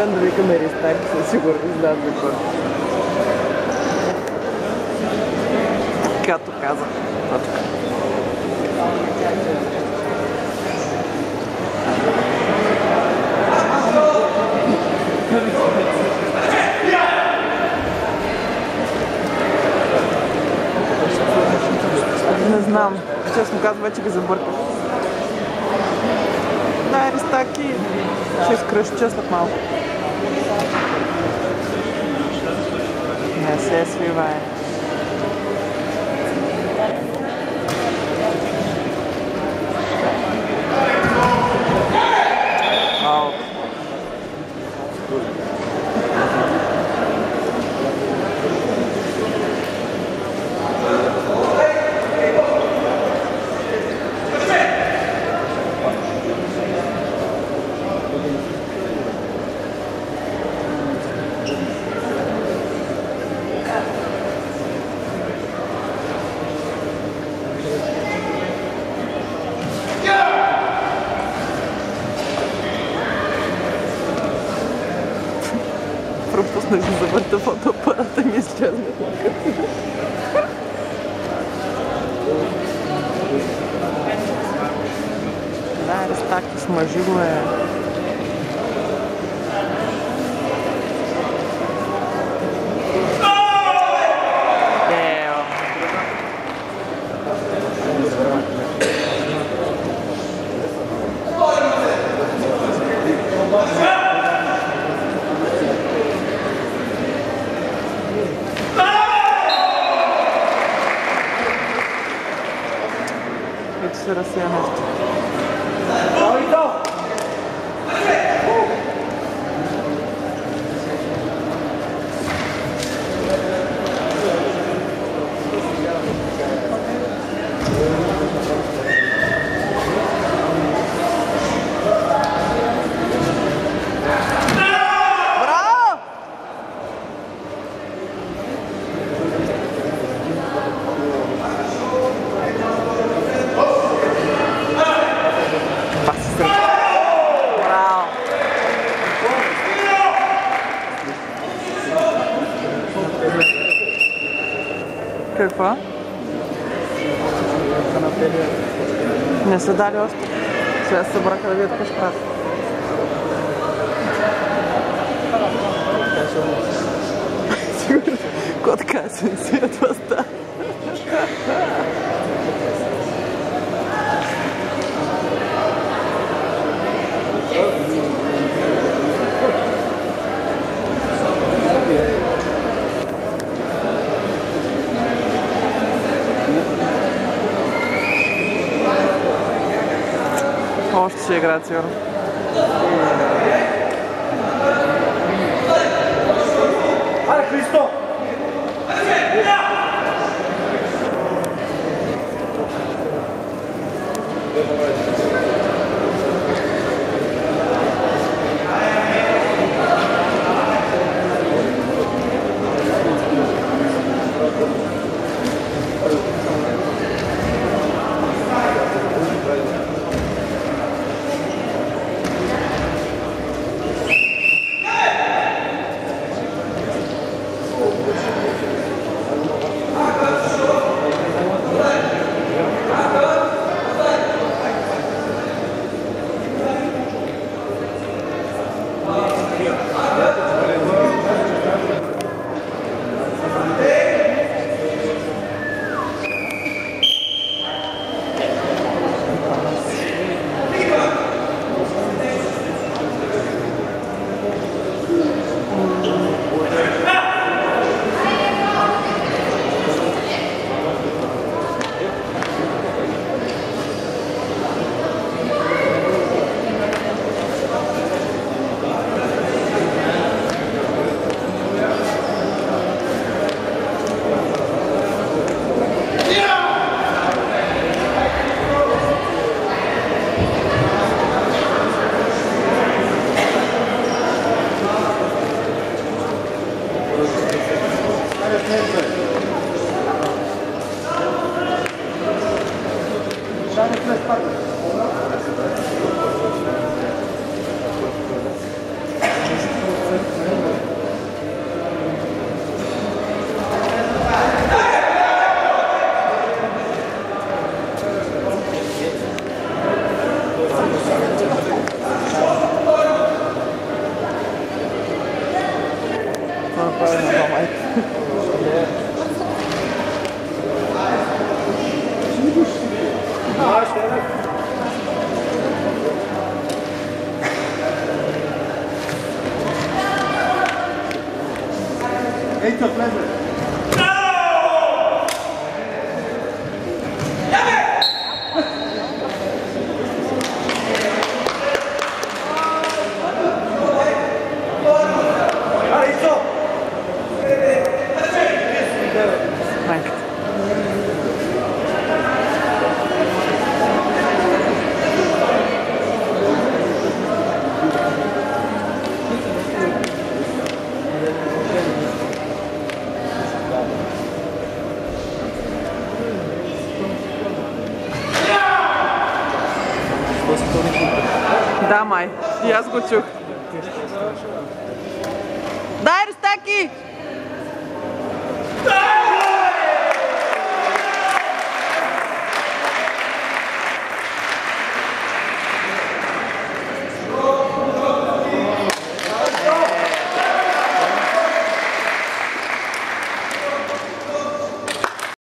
Освен да викаме Ристак, със сигурност излязли хора. Както казах. Точка. Не знам. Честно казвам, вече ги забърках. Да, Ристаки ще изкръща след малко. Yes, yes, we're right. нужно за бортом фотоаппарата мистерных. Да, раз так, сможем. Cícero assim, é Не са дали още. Сега се събраха да видят какво Sì, grazie. It's a pleasure. Damai, ia zguciuc. Dar, Staki! Dar!